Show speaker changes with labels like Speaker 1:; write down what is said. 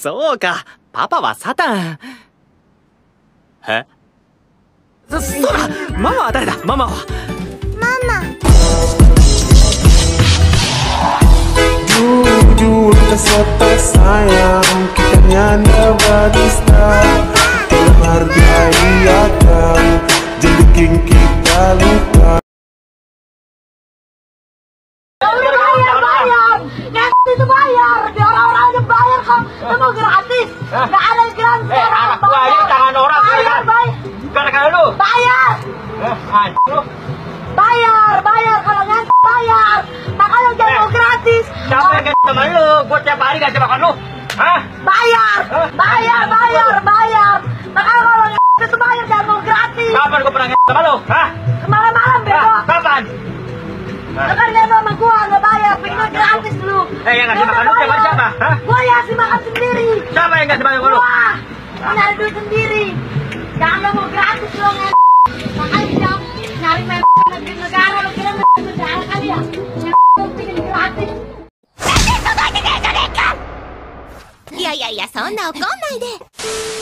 Speaker 1: そうかパパはサタンえそそうだママは誰だママは
Speaker 2: ママ
Speaker 3: Jujur kesata sayang Kita nyanda badista
Speaker 2: Nggak ada gratis!
Speaker 4: Eh, anak gua ini tangan orang,
Speaker 2: Bayar, bayar!
Speaker 4: Gara-gara lu.
Speaker 2: Bayar!
Speaker 4: Eh, anjir lu.
Speaker 2: Bayar, bayar! Kalau ngantuk bayar! Makanya jangan
Speaker 4: Eh.
Speaker 2: mau gratis!
Speaker 4: Siapa yang ganti sama lu? Gua tiap hari kasih makan lu. Hah?
Speaker 2: Bayar! Bayar, bayar, bayar! Makanya kalau ngantuk itu bayar jangan mau gratis!
Speaker 4: Kapan gua pernah ganti sama lu? Hah?
Speaker 2: Malam-malam bego!
Speaker 4: Hah? Kapan?
Speaker 2: Kan dia sama gua nggak bayar, pengen gratis lu!
Speaker 4: Eh, yang ngasih makan lu siapa? Siapa? Hah? Siapa yang ganti makan lu?
Speaker 2: Wah, mau nyari duit sendiri. Jangan lo mau gratis lo nge Makanya dia nyari mem negeri negara lo kira negeri negara kali ya. Yang lo bikin gratis.
Speaker 5: いやいやいやそんな怒んないで